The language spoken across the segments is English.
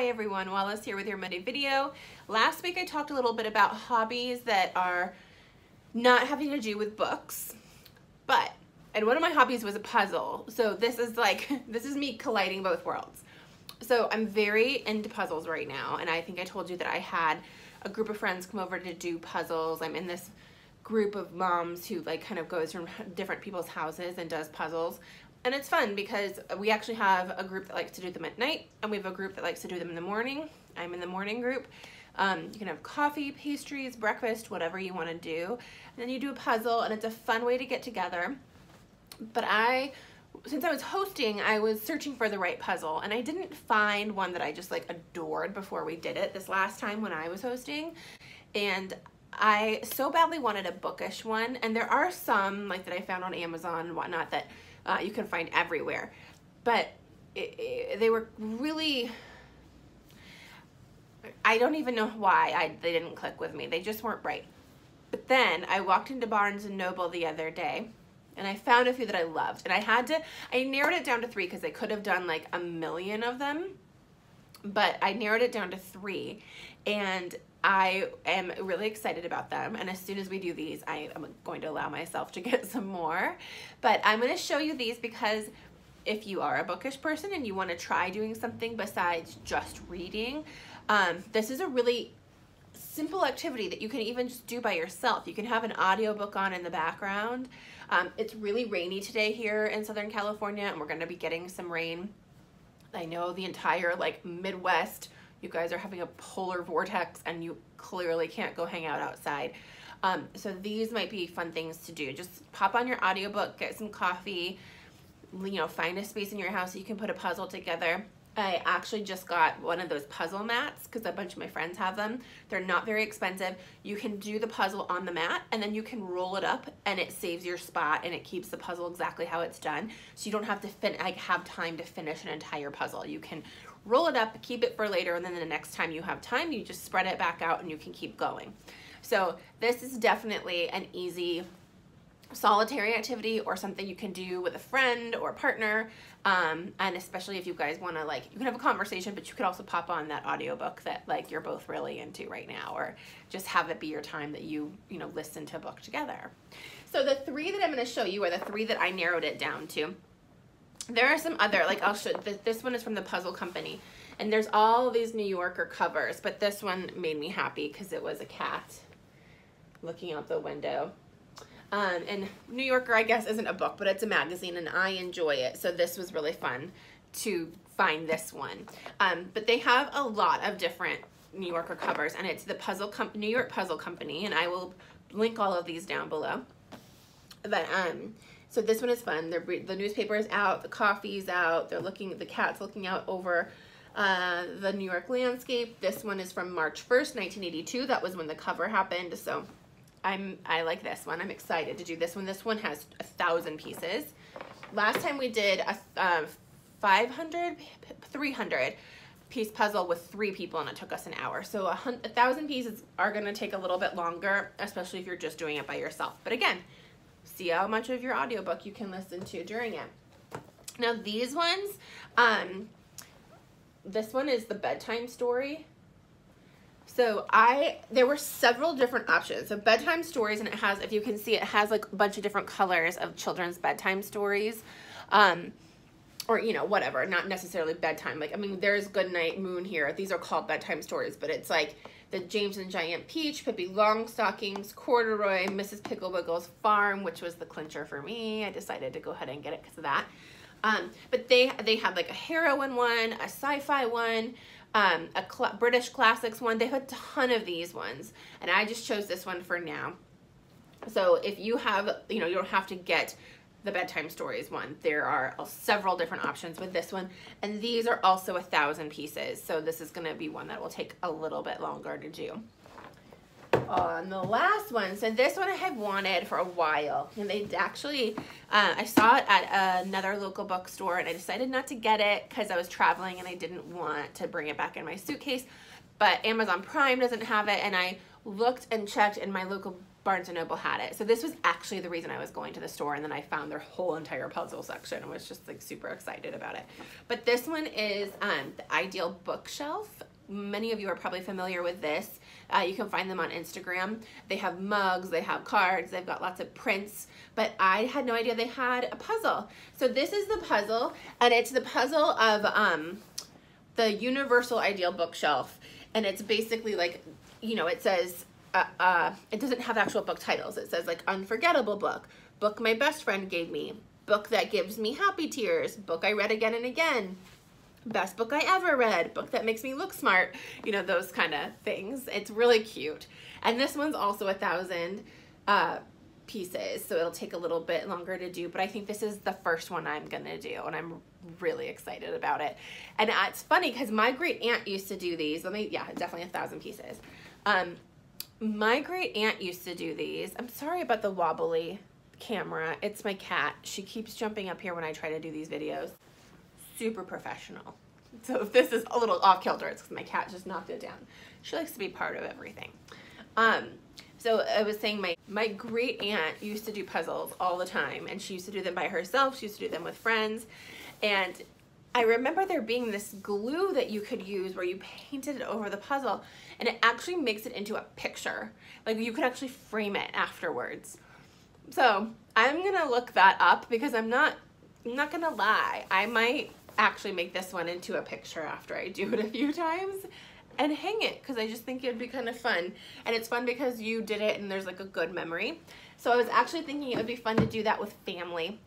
Hi everyone, Wallace here with your Monday video. Last week I talked a little bit about hobbies that are not having to do with books, but, and one of my hobbies was a puzzle. So this is like, this is me colliding both worlds. So I'm very into puzzles right now, and I think I told you that I had a group of friends come over to do puzzles. I'm in this group of moms who like kind of goes from different people's houses and does puzzles and it's fun because we actually have a group that likes to do them at night and we have a group that likes to do them in the morning. I'm in the morning group. Um, you can have coffee, pastries, breakfast, whatever you want to do. And then you do a puzzle and it's a fun way to get together. But I, since I was hosting, I was searching for the right puzzle and I didn't find one that I just like adored before we did it this last time when I was hosting. And I so badly wanted a bookish one. And there are some like that I found on Amazon and whatnot that uh, you can find everywhere. But it, it, they were really, I don't even know why I, they didn't click with me. They just weren't right. But then I walked into Barnes & Noble the other day and I found a few that I loved. And I had to, I narrowed it down to three because I could have done like a million of them. But I narrowed it down to three. And I am really excited about them and as soon as we do these I am going to allow myself to get some more. But I'm going to show you these because if you are a bookish person and you want to try doing something besides just reading um, this is a really simple activity that you can even just do by yourself. You can have an audiobook on in the background. Um, it's really rainy today here in Southern California and we're going to be getting some rain. I know the entire like Midwest you guys are having a polar vortex and you clearly can't go hang out outside. Um, so these might be fun things to do. Just pop on your audiobook, get some coffee, you know, find a space in your house so you can put a puzzle together. I actually just got one of those puzzle mats because a bunch of my friends have them. They're not very expensive. You can do the puzzle on the mat and then you can roll it up and it saves your spot and it keeps the puzzle exactly how it's done. So you don't have to fin like have time to finish an entire puzzle. You can roll it up, keep it for later, and then the next time you have time, you just spread it back out and you can keep going. So this is definitely an easy solitary activity or something you can do with a friend or a partner um, and especially if you guys want to like you can have a conversation but you could also pop on that audiobook that like you're both really into right now or just have it be your time that you you know listen to a book together so the three that i'm going to show you are the three that i narrowed it down to there are some other, like I'll show, this one is from the Puzzle Company. And there's all these New Yorker covers, but this one made me happy because it was a cat looking out the window. Um, and New Yorker, I guess, isn't a book, but it's a magazine, and I enjoy it. So this was really fun to find this one. Um, but they have a lot of different New Yorker covers, and it's the Puzzle New York Puzzle Company, and I will link all of these down below. But um, so this one is fun. The newspaper is out, the coffee's out, they're looking, the cat's looking out over uh, the New York landscape. This one is from March 1st, 1982. That was when the cover happened. So I'm, I like this one. I'm excited to do this one. This one has a thousand pieces. Last time we did a uh, 500, 300 piece puzzle with three people and it took us an hour. So a, a thousand pieces are gonna take a little bit longer, especially if you're just doing it by yourself. But again, see how much of your audiobook you can listen to during it. Now these ones, um, this one is the bedtime story. So I, there were several different options. So bedtime stories, and it has, if you can see, it has like a bunch of different colors of children's bedtime stories. Um, or, you know, whatever, not necessarily bedtime. Like, I mean, there's good night Moon here. These are called bedtime stories, but it's like the James and Giant Peach, Pippi Longstockings, Corduroy, Mrs. Piggle-Wiggle's Farm, which was the clincher for me. I decided to go ahead and get it because of that. Um, but they they have like a heroine one, a sci-fi one, um, a cl British classics one. They have a ton of these ones, and I just chose this one for now. So if you have, you know, you don't have to get the bedtime stories one. There are several different options with this one, and these are also a thousand pieces. So this is gonna be one that will take a little bit longer to do. On the last one, so this one I have wanted for a while, and they actually, uh, I saw it at another local bookstore, and I decided not to get it because I was traveling and I didn't want to bring it back in my suitcase, but Amazon Prime doesn't have it, and I looked and checked in my local Barnes & Noble had it. So this was actually the reason I was going to the store and then I found their whole entire puzzle section and was just like super excited about it. But this one is um, the Ideal Bookshelf. Many of you are probably familiar with this. Uh, you can find them on Instagram. They have mugs, they have cards, they've got lots of prints, but I had no idea they had a puzzle. So this is the puzzle and it's the puzzle of um, the Universal Ideal Bookshelf. And it's basically like, you know, it says uh, uh, it doesn't have actual book titles. It says like unforgettable book, book my best friend gave me, book that gives me happy tears, book I read again and again, best book I ever read, book that makes me look smart, you know, those kind of things. It's really cute. And this one's also a thousand uh, pieces, so it'll take a little bit longer to do, but I think this is the first one I'm gonna do, and I'm really excited about it. And uh, it's funny because my great aunt used to do these. Let me, yeah, definitely a thousand pieces. Um, my great aunt used to do these. I'm sorry about the wobbly camera. It's my cat. She keeps jumping up here when I try to do these videos. Super professional. So if this is a little off kilter, it's because my cat just knocked it down. She likes to be part of everything. Um, so I was saying my, my great aunt used to do puzzles all the time and she used to do them by herself. She used to do them with friends. And I remember there being this glue that you could use where you painted it over the puzzle and it actually makes it into a picture. Like you could actually frame it afterwards. So I'm gonna look that up because I'm not, I'm not gonna lie. I might actually make this one into a picture after I do it a few times and hang it because I just think it'd be kind of fun. And it's fun because you did it and there's like a good memory. So I was actually thinking it would be fun to do that with family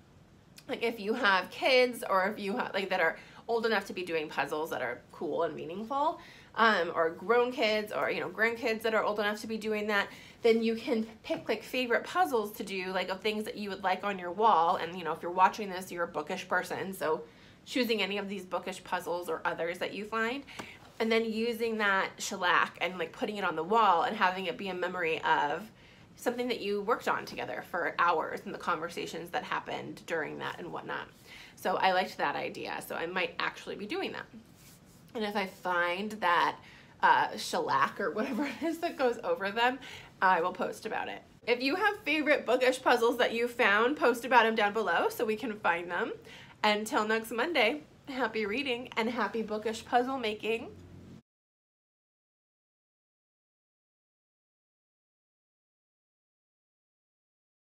like if you have kids or if you have like that are old enough to be doing puzzles that are cool and meaningful um, or grown kids or you know grandkids that are old enough to be doing that then you can pick like favorite puzzles to do like of things that you would like on your wall. And you know if you're watching this you're a bookish person so choosing any of these bookish puzzles or others that you find and then using that shellac and like putting it on the wall and having it be a memory of something that you worked on together for hours and the conversations that happened during that and whatnot. So I liked that idea. So I might actually be doing that. And if I find that uh, shellac or whatever it is that goes over them, I will post about it. If you have favorite bookish puzzles that you found, post about them down below so we can find them. Until next Monday, happy reading and happy bookish puzzle making.